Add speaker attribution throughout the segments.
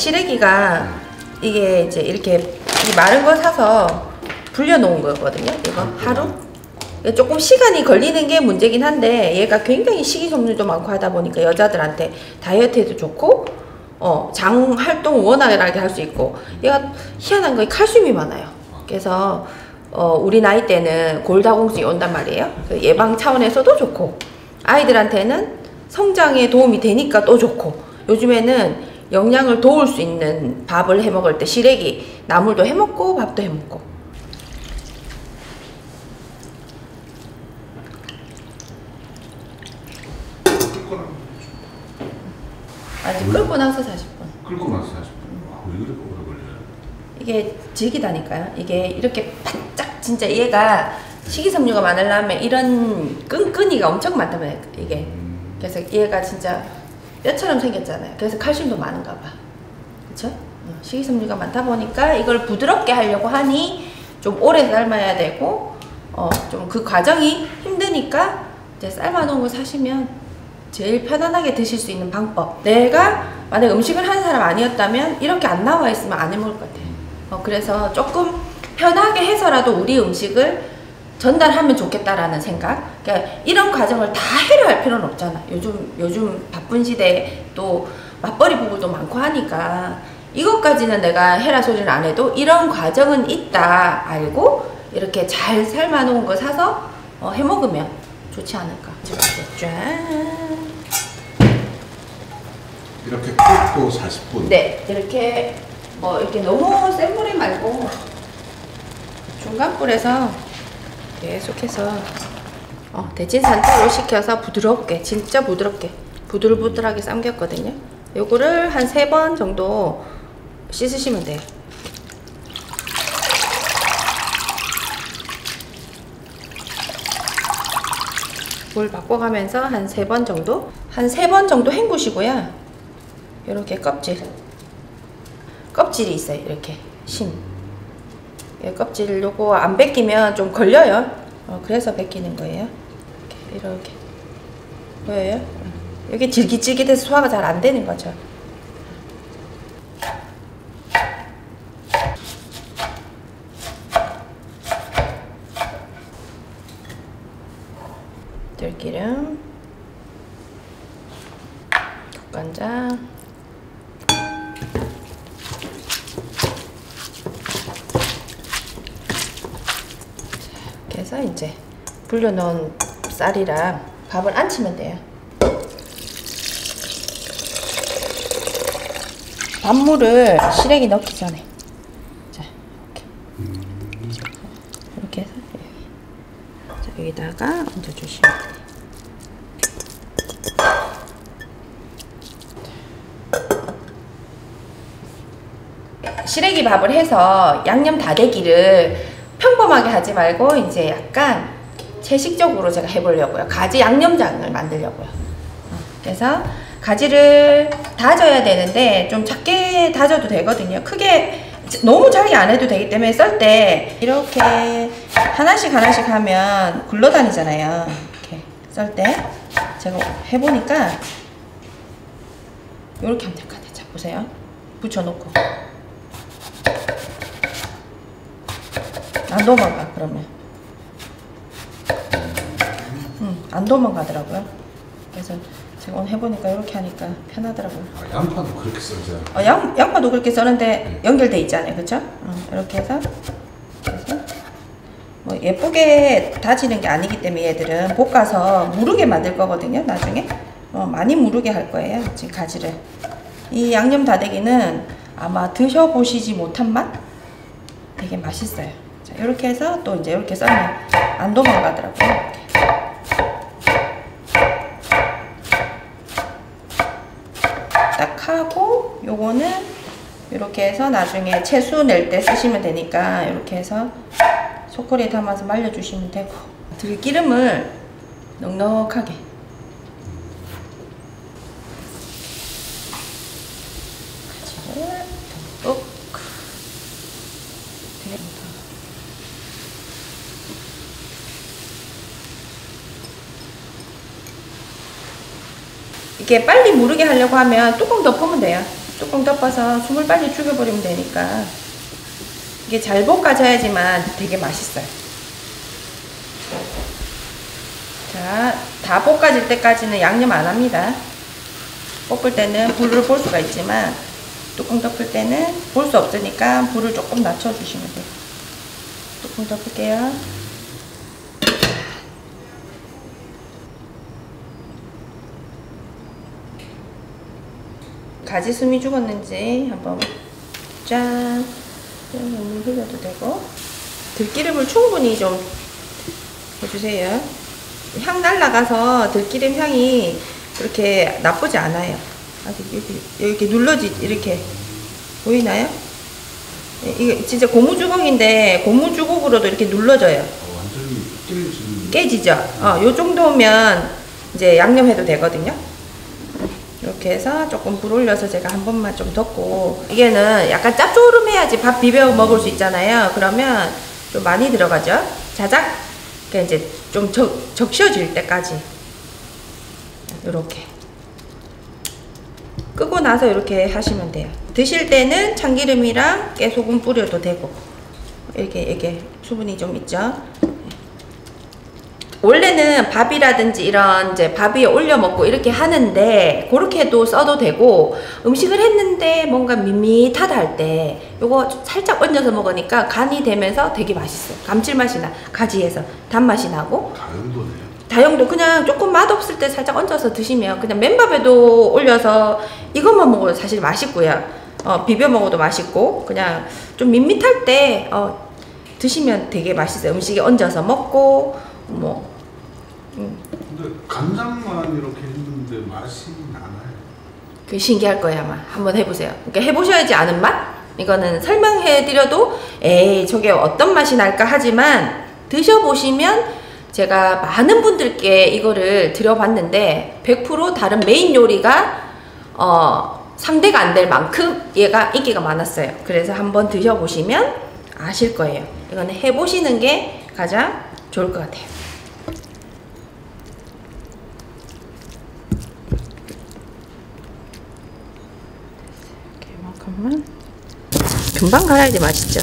Speaker 1: 시래기가 이게 이제 이렇게 이 마른 거 사서 불려 놓은 거거든요. 이거 하루. 이게 조금 시간이 걸리는 게 문제긴 한데 얘가 굉장히 식이섬유도 많고 하다 보니까 여자들한테 다이어트에도 좋고 어, 장 활동 원활하게 할 수 있고 얘가 희한한 거에 칼슘이 많아요. 그래서 어, 우리 나이 때는 골다공증이 온단 말이에요. 그 예방 차원에서도 좋고 아이들한테는 성장에 도움이 되니까 또 좋고 요즘에는 영양을 도울 수 있는 밥을 해 먹을 때 시래기 나물도 해 먹고 밥도 해 먹고 아직 끓고 나서 40분.
Speaker 2: 끓고 나서 40분. 와, 왜 그렇게 오래 걸려요?
Speaker 1: 이게 질기다니까요. 이게 이렇게 바짝 진짜 얘가 식이섬유가 많으려면 이런 끈끈이가 엄청 많다면 이게
Speaker 2: 음,
Speaker 1: 그래서 얘가 진짜 뼈처럼 생겼잖아요. 그래서 칼슘도 많은가 봐. 그쵸? 어, 식이섬유가 많다 보니까 이걸 부드럽게 하려고 하니 좀 오래 삶아야 되고 어, 좀 그 과정이 힘드니까 이제 삶아놓은 거 사시면 제일 편안하게 드실 수 있는 방법. 내가 만약 음식을 하는 사람 아니었다면 이렇게 안 나와 있으면 안 해 먹을 것 같아요. 어, 그래서 조금 편하게 해서라도 우리 음식을 전달하면 좋겠다라는 생각. 그러니까 이런 과정을 다 해라 할 필요는 없잖아. 요즘 요즘 바쁜 시대에 또 맞벌이 부부도 많고 하니까 이것까지는 내가 해라 소리는 안 해도 이런 과정은 있다 알고 이렇게 잘 삶아 놓은 거 사서 어, 해 먹으면 좋지 않을까. 짠.
Speaker 2: 이렇게 끓고 40분.
Speaker 1: 네, 이렇게 뭐 이렇게 너무 센 불이 말고 중간 불에서 계속해서 어, 대진 산타로 식혀서 부드럽게 진짜 부드럽게 부들부들하게 삶겼거든요. 요거를 한 세 번 정도 씻으시면 돼요. 물 바꿔가면서 한 세 번 정도 한 세 번 정도 헹구시고요. 이렇게 껍질 껍질이 있어요 이렇게 심 이 껍질 요거 안 벗기면 좀 걸려요 어, 그래서 벗기는 거예요 이렇게, 이렇게. 보여요? 어. 여기 질깃질깃해서 소화가 잘 안 되는 거죠 들기름 국간장 이렇게 해서 이제 불려놓은 쌀이랑 밥을 안 치면 돼요. 밥물을 시래기 넣기 전에 자 이렇게 이렇게 해서 여기 자, 여기다가 얹어주시면 돼요. 시래기 밥을 해서 양념 다대기를 평범하게 하지 말고 이제 약간 채식적으로 제가 해보려고요. 가지 양념장을 만들려고요. 어, 그래서 가지를 다져야 되는데 좀 작게 다져도 되거든요. 크게 너무 잘게 안 해도 되기 때문에 썰 때 이렇게 하나씩 하나씩 하면 굴러다니잖아요. 이렇게 썰 때 제가 해보니까 이렇게 하면 될 것 같아요. 자 보세요. 붙여놓고 안 도망가 그러면. 응, 안 도망가더라고요. 그래서 제가 오늘 해보니까 이렇게 하니까 편하더라고요.
Speaker 2: 아, 양파도 그렇게 썰죠.
Speaker 1: 어, 양, 양파도 그렇게 써는데 연결돼 있잖아요? 그쵸? 어, 이렇게 해서. 그래서 뭐 예쁘게 다지는 게 아니기 때문에 얘들은 볶아서 무르게 만들 거거든요 나중에. 어, 많이 무르게 할 거예요 지금 가지를. 이 양념 다대기는 아마 드셔보시지 못한 맛? 되게 맛있어요 자, 이렇게 해서 또 이제 이렇게 썰면 안 도망가더라고요. 딱 하고 요거는 이렇게 해서 나중에 채수 낼 때 쓰시면 되니까 이렇게 해서 소쿠리에 담아서 말려주시면 되고. 들기름을 넉넉하게. 가지를 듬뿍 되게 많다. 이게 빨리 무르게 하려고 하면 뚜껑 덮으면 돼요. 뚜껑 덮어서 숨을 빨리 죽여버리면 되니까 이게 잘 볶아져야지만 되게 맛있어요. 자, 다 볶아질 때까지는 양념 안 합니다. 볶을 때는 불을 볼 수가 있지만 뚜껑 덮을 때는 볼 수 없으니까 불을 조금 낮춰주시면 돼요. 뚜껑 덮을게요. 가지 숨이 죽었는지 한번 짠물 흘려도 되고 들기름을 충분히 좀 해주세요. 향 날라가서 들기름 향이 그렇게 나쁘지 않아요. 아직 여기 이렇게 눌러지 이렇게 보이나요? 예, 이게 진짜 고무주걱인데 고무주걱으로도 이렇게 눌러져요.
Speaker 2: 어, 완전히.
Speaker 1: 깨지죠? 어, 요 정도면 이제 양념해도 되거든요. 이렇게 해서 조금 불 올려서 제가 한 번만 좀 덮고 이게는 약간 짭조름해야지 밥 비벼 먹을 수 있잖아요. 그러면 좀 많이 들어가죠. 자작. 그러니까 이제 좀 적, 적셔질 때까지 이렇게 끄고 나서 이렇게 하시면 돼요. 드실 때는 참기름이랑 깨소금 뿌려도 되고 이렇게 이렇게 수분이 좀 있죠. 원래는 밥이라든지 이런 이제 밥 위에 올려 먹고 이렇게 하는데 그렇게도 써도 되고 음식을 했는데 뭔가 밋밋하다 할 때 요거 살짝 얹어서 먹으니까 간이 되면서 되게 맛있어요. 감칠맛이 나 가지에서 단맛이 나고
Speaker 2: 다용도네요.
Speaker 1: 다용도 그냥 조금 맛없을 때 살짝 얹어서 드시면 그냥 맨밥에도 올려서 이것만 먹어도 사실 맛있고요. 어, 비벼 먹어도 맛있고 그냥 좀 밋밋할 때 어, 드시면 되게 맛있어요. 음식에 얹어서 먹고 뭐
Speaker 2: 근데 간장만 이렇게 했는데 맛이 나나요?
Speaker 1: 그 신기할 거예요 아마 한번 해보세요. 그러니까 해보셔야지 아는 맛. 이거는 설명해드려도 에이 저게 어떤 맛이 날까 하지만 드셔보시면 제가 많은 분들께 이거를 드려봤는데 100% 다른 메인 요리가 어, 상대가 안 될 만큼 얘가 인기가 많았어요. 그래서 한번 드셔보시면 아실 거예요. 이거는 해보시는 게 가장 좋을 것 같아요. 이만큼만 금방 갈아야지 맛있죠.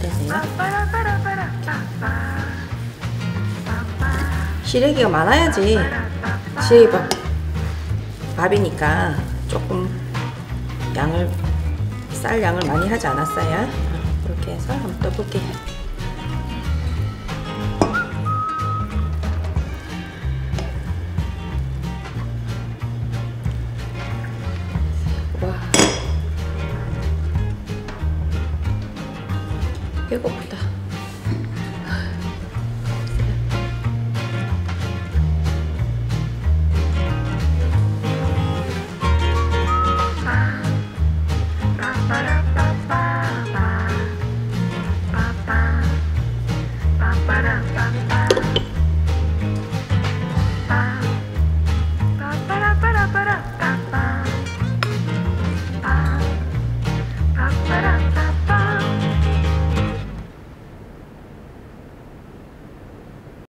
Speaker 1: 되세요? 시래기가 많아야지 시래기 밥 밥이니까 조금 양을 쌀 양을 많이 하지 않았어요. 이렇게 해서 한번 떠볼게요. 와 배고파.